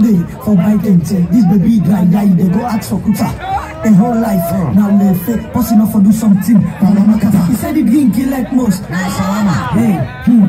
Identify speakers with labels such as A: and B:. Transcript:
A: buy kente. This baby guy guy, they go ask for kuta. A whole life, now they fake, Pass enough for do something. He said he didn't kill like most. Hey, hmm,